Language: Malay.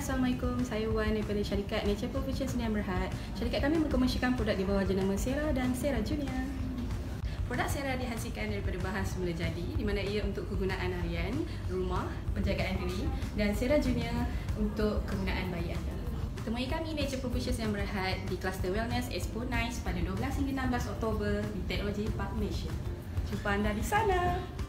Assalamualaikum, saya Wan daripada syarikat Nature Provision Sdn Berhad. Syarikat kami mengkomersikan produk di bawah jenama Sera dan Sera Junior. Produk Sera dihasilkan daripada bahan semula jadi di mana ia untuk kegunaan harian, rumah, penjagaan diri dan Sera Junior untuk kegunaan bayi anda. Temui kami Nature Provision Sdn Berhad di Cluster Wellness Expo Nice pada 12 hingga 16 Oktober di Teknologi Park Malaysia. Jumpa anda di sana!